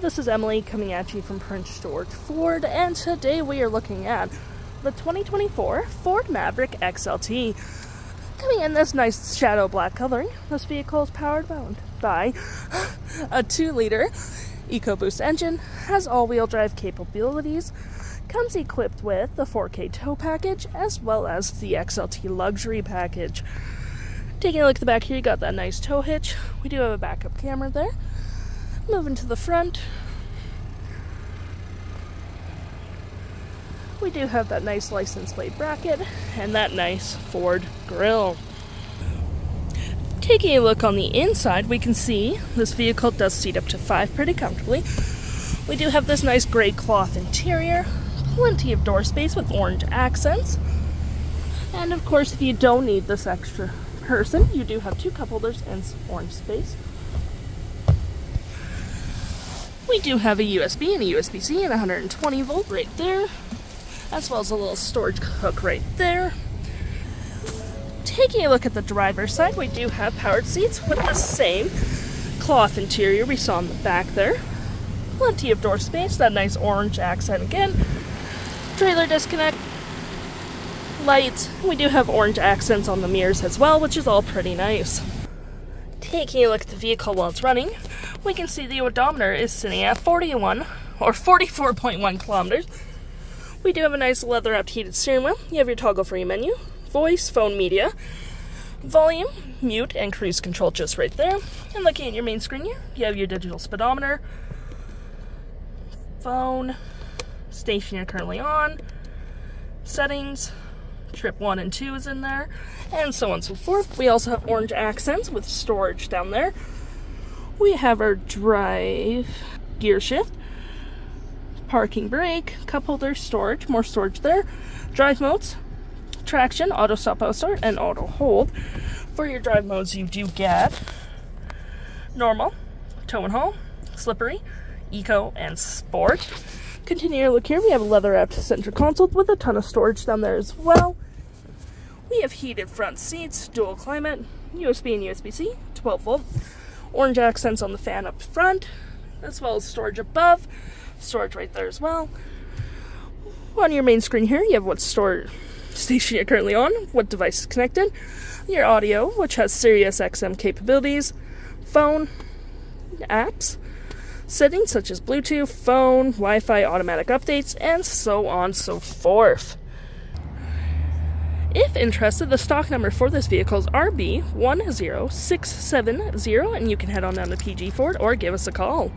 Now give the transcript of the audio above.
This is Emily coming at you from Prince George Ford, and today we are looking at the 2024 Ford Maverick XLT. Coming in this nice shadow black coloring, this vehicle is powered by a 2 liter EcoBoost engine, has all wheel drive capabilities, comes equipped with the 4K tow package as well as the XLT luxury package. Taking a look at the back here, you got that nice tow hitch. We do have a backup camera there. Moving to the front. We do have that nice license plate bracket and that nice Ford grille. Taking a look on the inside, we can see this vehicle does seat up to five pretty comfortably. We do have this nice gray cloth interior, plenty of door space with orange accents. And of course, if you don't need this extra person, you do have two cup holders and orange space. We do have a USB and a USB-C and 120 volt right there, as well as a little storage hook right there. Taking a look at the driver's side, we do have powered seats with the same cloth interior we saw in the back there. Plenty of door space, that nice orange accent again. Trailer disconnect, lights. We do have orange accents on the mirrors as well, which is all pretty nice. Taking a look at the vehicle while it's running, we can see the odometer is sitting at 41 or 44.1 kilometers. We do have a nice leather wrapped heated steering wheel. You have your toggle free menu, voice, phone media, volume, mute, and cruise control just right there. And looking at your main screen here, you have your digital speedometer, phone, station you're currently on, settings, trip one and two is in there, and so on and so forth. We also have orange accents with storage down there. We have our drive gear shift, parking brake, cup holder, storage, more storage there, drive modes, traction, auto stop, auto start, and auto hold. For your drive modes, you do get normal, tow and haul, slippery, eco, and sport. Continue to look here, we have a leather wrapped center console with a ton of storage down there as well. We have heated front seats, dual climate, USB and USB-C, 12 volt, orange accents on the fan up front, as well as storage above, storage right there as well. On your main screen here, you have what storage station you're currently on, what device is connected, your audio, which has Sirius XM capabilities, phone, apps, settings such as Bluetooth, phone, Wi Fi, automatic updates, and so on so forth. If interested, the stock number for this vehicle is RB10670, and you can head on down to PG Ford or give us a call.